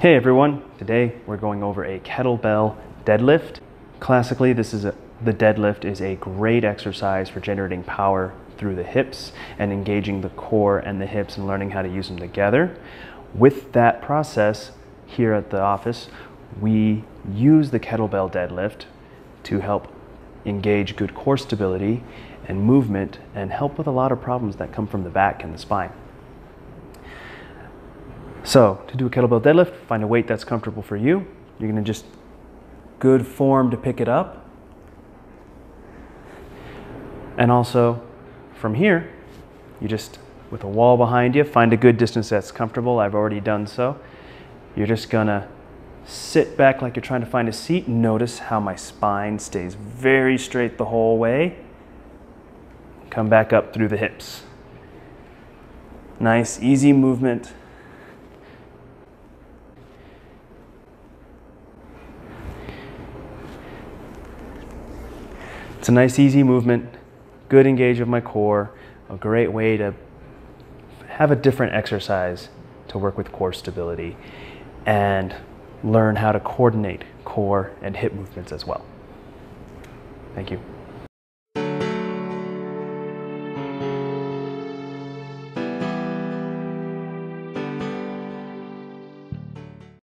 Hey everyone, today we're going over a kettlebell deadlift. Classically, this is a, the deadlift is a great exercise for generating power through the hips and engaging the core and the hips and learning how to use them together. With that process, here at the office, we use the kettlebell deadlift to help engage good core stability and movement and help with a lot of problems that come from the back and the spine. So to do a kettlebell deadlift, find a weight that's comfortable for you. You're gonna just good form to pick it up. And also from here, you just, with a wall behind you, find a good distance that's comfortable. I've already done so. You're just gonna sit back like you're trying to find a seat. Notice how my spine stays very straight the whole way. Come back up through the hips. Nice, easy movement. It's a nice, easy movement, good engage of my core, a great way to have a different exercise to work with core stability and learn how to coordinate core and hip movements as well. Thank you.